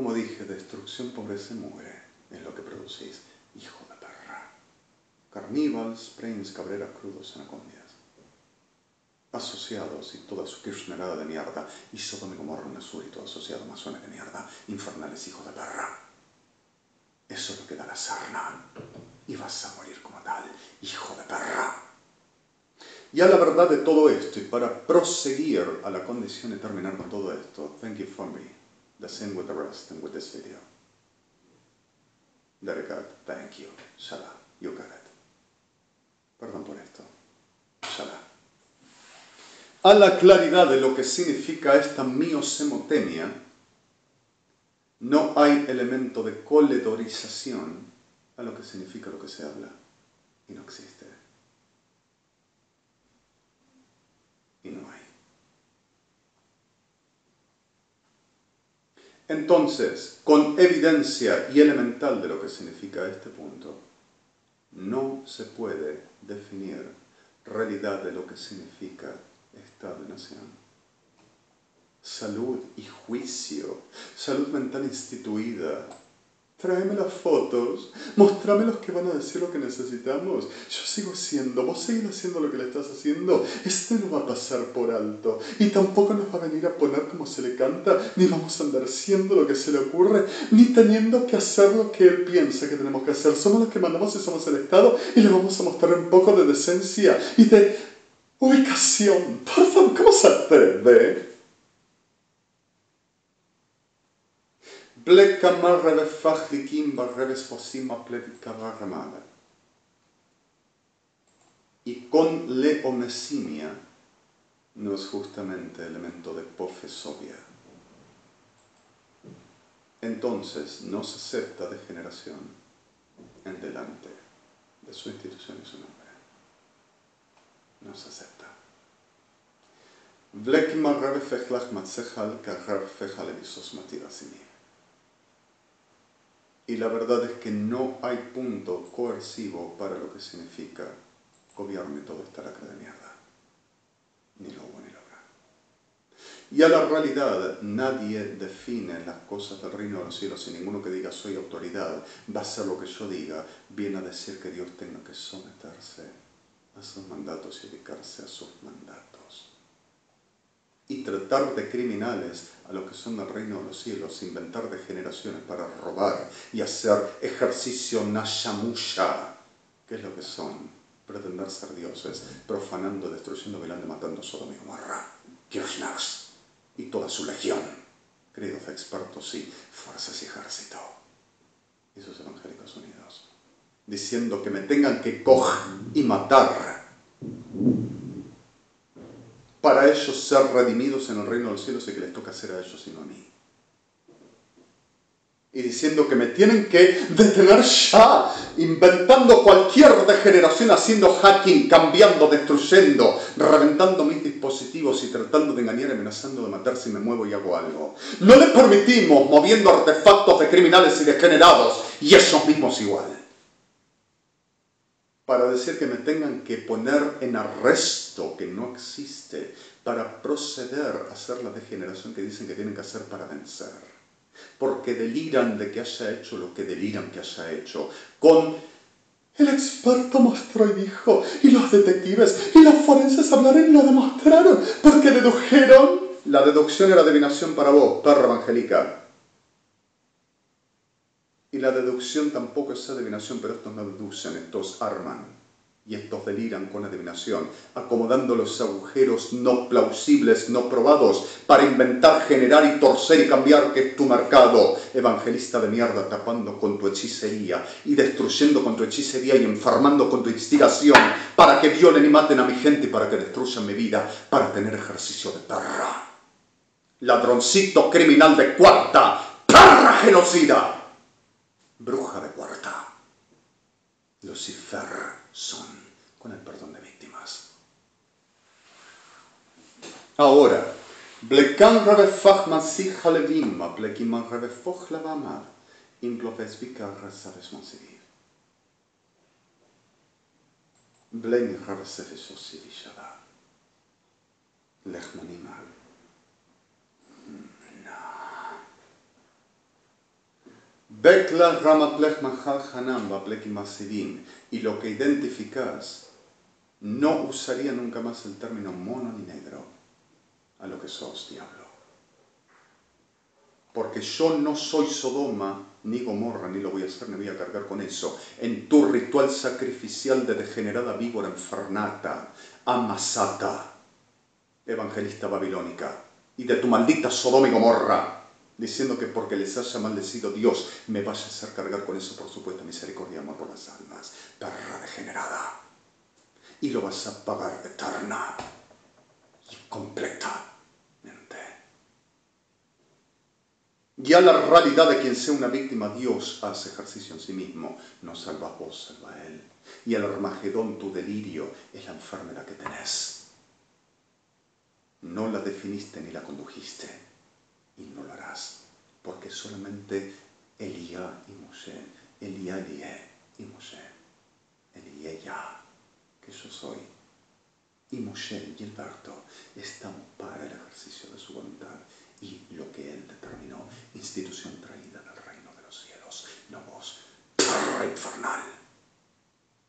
Como dije, destrucción, pobreza muere es lo que producís, hijo de perra. Carnívals, Prince, Cabrera, crudos, anacondias. Asociados y toda su kirchnerada de mierda, y Sodom y Gomorra, Sur y todo asociado, masones de mierda, infernales hijos de perra. Eso es lo que da la sarna. Y vas a morir como tal, hijo de perra. Y a la verdad de todo esto, y para proseguir a la condición de terminar con todo esto, thank you for me, the same with the rest and with this video. Good, thank you, Shala, you got it. Perdón por esto. Shala. A la claridad de lo que significa esta miosemotemia, no hay elemento de coledorización a lo que significa lo que se habla. Y no existe. y no hay. Entonces, con evidencia y elemental de lo que significa este punto, no se puede definir realidad de lo que significa Estado-nación. Salud y juicio, salud mental instituida, Tráeme las fotos, mostrame los que van a decir lo que necesitamos. Yo sigo siendo, vos seguís haciendo lo que le estás haciendo. Esto no va a pasar por alto. Y tampoco nos va a venir a poner como se le canta, ni vamos a andar siendo lo que se le ocurre, ni teniendo que hacer lo que él piensa que tenemos que hacer. Somos los que mandamos y somos el Estado y le vamos a mostrar un poco de decencia y de ubicación. Por favor, ¿cómo se atreve? Y con leomesimia no es justamente elemento de pofesobia. Entonces no se acepta degeneración en delante de su institución y su nombre. No se acepta. Vlekima rebe fechlach matzechal karrar fechal evisos. Y la verdad es que no hay punto coercivo para lo que significa gobierne todo esta lacra de mierda. Ni lo hubo ni lo. Y a la realidad nadie define las cosas del reino de los cielos y ninguno que diga soy autoridad va a hacer lo que yo diga, viene a decir que Dios tenga que someterse a sus mandatos y dedicarse a sus mandatos y tratar de criminales a los que son del reino de los cielos, inventar degeneraciones para robar y hacer ejercicio nashamusha, que es lo que son, pretender ser dioses, profanando, destruyendo, velando, matando a Sodom y Gomorra, Kirchnars y toda su legión, queridos expertos y fuerzas y ejército, y sus evangélicos unidos, diciendo que me tengan que coger y matar para ellos ser redimidos en el reino de los cielos y que les toca hacer a ellos y no a mí. Y diciendo que me tienen que detener ya, inventando cualquier degeneración, haciendo hacking, cambiando, destruyendo, reventando mis dispositivos y tratando de engañar, amenazando de matar si me muevo y hago algo. No les permitimos moviendo artefactos de criminales y degenerados y ellos mismos igual para decir que me tengan que poner en arresto que no existe para proceder a hacer la degeneración que dicen que tienen que hacer para vencer. Porque deliran de que haya hecho lo que deliran que haya hecho. Con el experto mostró y dijo, y los detectives y los forenses hablaron y lo demostraron, porque dedujeron. La deducción era adivinación para vos, perra evangélica. La deducción tampoco es adivinación, pero estos no deducen, estos arman. Y estos deliran con adivinación, acomodando los agujeros no plausibles, no probados, para inventar, generar y torcer y cambiar que es tu mercado. Evangelista de mierda, tapando con tu hechicería y destruyendo con tu hechicería y enfermando con tu instigación, para que violen y maten a mi gente y para que destruyan mi vida, para tener ejercicio de perra. Ladroncito criminal de cuarta, perra genocida bruja de cuarta. Lucifer son, con el perdón de víctimas. Ahora, Blekan rebe fach masich halevim, blekiman rebe foch lavamad, imploves vikar resaves monsiviv. Blemi rebe sefes osivi shala. Lechmanimal. Bekla Ramatlech Mahal Hanam Masidim. Y lo que identificas, no usaría nunca más el término mono ni negro a lo que sos, diablo. Porque yo no soy Sodoma ni Gomorra, ni lo voy a hacer, ni voy a cargar con eso. En tu ritual sacrificial de degenerada víbora infernata, amasata, evangelista babilónica, y de tu maldita Sodoma y Gomorra, diciendo que porque les haya maldecido Dios, me vaya a hacer cargar con eso, por supuesto, misericordia amor por las almas. Perra degenerada. Y lo vas a pagar eterna y completamente. Ya la realidad de quien sea una víctima, Dios hace ejercicio en sí mismo. No salva vos, salva Él. Y el Armagedón, tu delirio, es la enfermedad que tenés. No la definiste ni la condujiste y no lo harás, porque solamente Elías y Moshe, Elías, Elías y Moshe, Elías ya, que yo soy, y Moshe y Alberto están para el ejercicio de su voluntad y lo que él determinó, institución traída del reino de los cielos, no vos, infernal,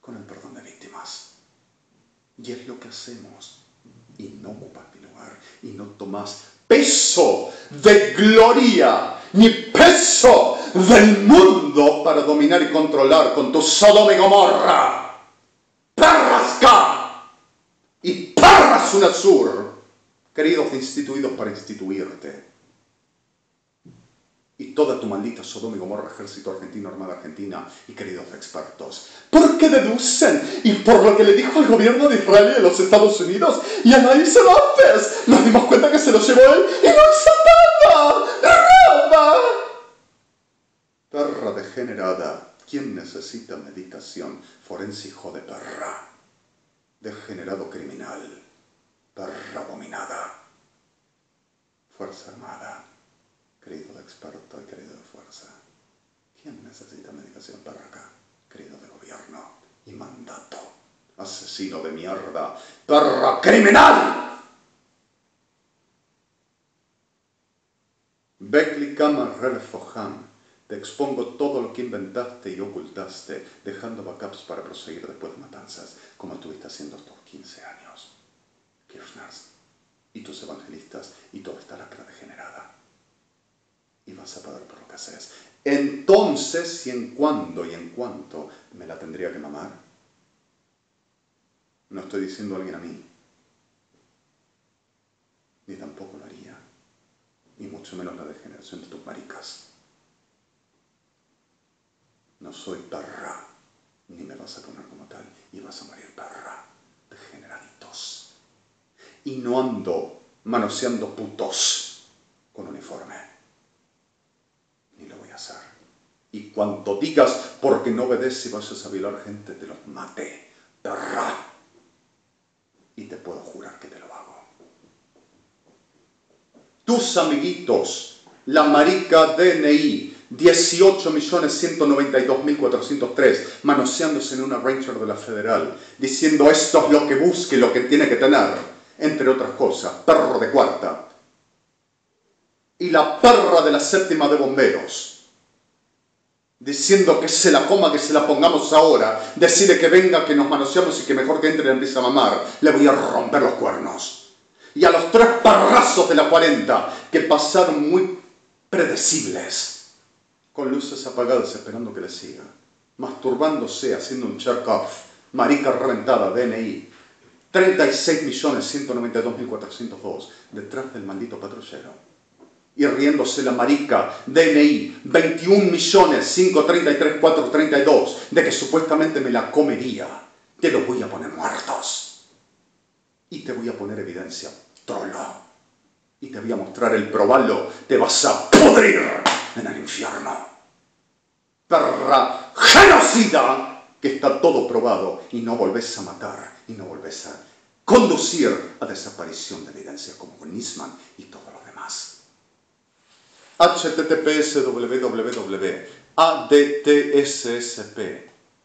con el perdón de víctimas. Y es lo que hacemos, y no ocupas mi lugar, y no tomas peso de gloria, ni peso del mundo para dominar y controlar con tu Sodoma y Gomorra. Perrasca y Parras sur, queridos instituidos para instituirte. Y toda tu maldita Sodoma y Gomorra, ejército argentino, armada argentina y queridos expertos. ¿Por qué deducen? Y por lo que le dijo el gobierno de Israel y de los Estados Unidos y a nadie se lo haces. Nos dimos cuenta que se lo llevó él y no hizo nada. ¡Nada! Perra degenerada. ¿Quién necesita medicación? Forense hijo de perra. Degenerado criminal. Perra abominada. Fuerza armada querido de experto y querido de fuerza. ¿Quién necesita medicación para acá? Querido de gobierno y mandato. Asesino de mierda. ¡Perra criminal! Bekli Kama Relfoham. Te expongo todo lo que inventaste y ocultaste, dejando backups para proseguir después de matanzas, como estuviste haciendo estos 15 años. Y tus evangelistas y toda esta lacra degenerada y vas a pagar por lo que haces. Entonces, y en cuándo y en cuánto me la tendría que mamar? No estoy diciendo a alguien a mí, ni tampoco lo haría, ni mucho menos la degeneración de tus maricas. No soy perra, ni me vas a poner como tal, y vas a morir perra, degeneraditos. Y no ando manoseando putos con uniforme lo voy a hacer. Y cuando digas, porque no obedeces y vas a violar gente, te los maté. Perra. Y te puedo jurar que te lo hago. Tus amiguitos, la marica DNI, 18.192.403, manoseándose en una Ranger de la Federal, diciendo esto es lo que busque, lo que tiene que tener, entre otras cosas, perro de cuarta, y la perra de la séptima de bomberos, diciendo que se la coma, que se la pongamos ahora, decide que venga, que nos manoseamos y que mejor que entre y empiece a mamar, le voy a romper los cuernos. Y a los tres parrazos de la 40, que pasaron muy predecibles, con luces apagadas esperando que le siga, masturbándose, haciendo un check-off, marica reventada, DNI, 36.192.402, detrás del maldito patrullero y riéndose la marica, DNI, 21 millones 533 432, de que supuestamente me la comería. Te lo voy a poner muertos. Y te voy a poner evidencia, trolo. Y te voy a mostrar el probalo. Te vas a pudrir en el infierno. Perra genocida, que está todo probado y no volvés a matar y no volvés a conducir a desaparición de evidencia como Nisman y todo lo demás https www adtssp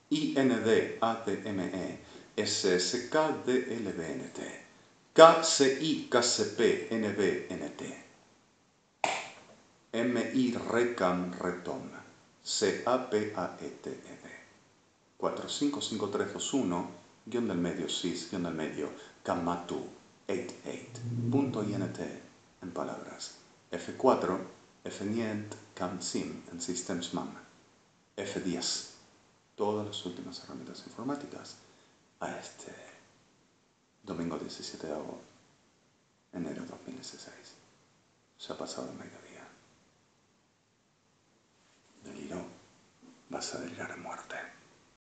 indadme sskdlbnt kci kcp nbnt mi recam retom C-A-P-A-E-T-E-D. 455321, guion del medio, cis, guion del medio, Kamatu 88.int en palabras. F4, Fniet Kamsim en Systems MAM. F10, todas las últimas herramientas informáticas a este domingo 17 de enero de 2016. Se ha pasado el mediodía. Deliro, vas a delirar a muerte.